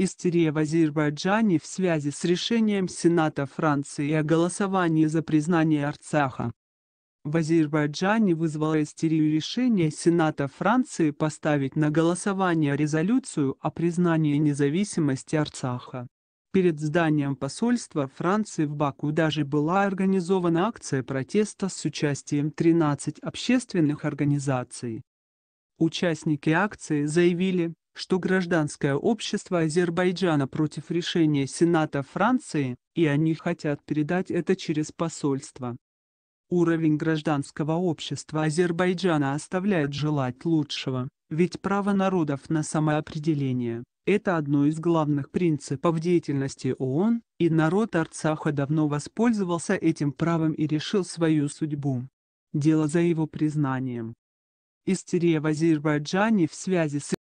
Истерия в Азербайджане в связи с решением Сената Франции о голосовании за признание Арцаха. В Азербайджане вызвало истерию решение Сената Франции поставить на голосование резолюцию о признании независимости Арцаха. Перед зданием посольства Франции в Баку даже была организована акция протеста с участием 13 общественных организаций. Участники акции заявили, что гражданское общество Азербайджана против решения Сената Франции, и они хотят передать это через посольство. Уровень гражданского общества Азербайджана оставляет желать лучшего, ведь право народов на самоопределение – это одно из главных принципов деятельности ООН, и народ Арцаха давно воспользовался этим правом и решил свою судьбу. Дело за его признанием. Истерия в Азербайджане в связи с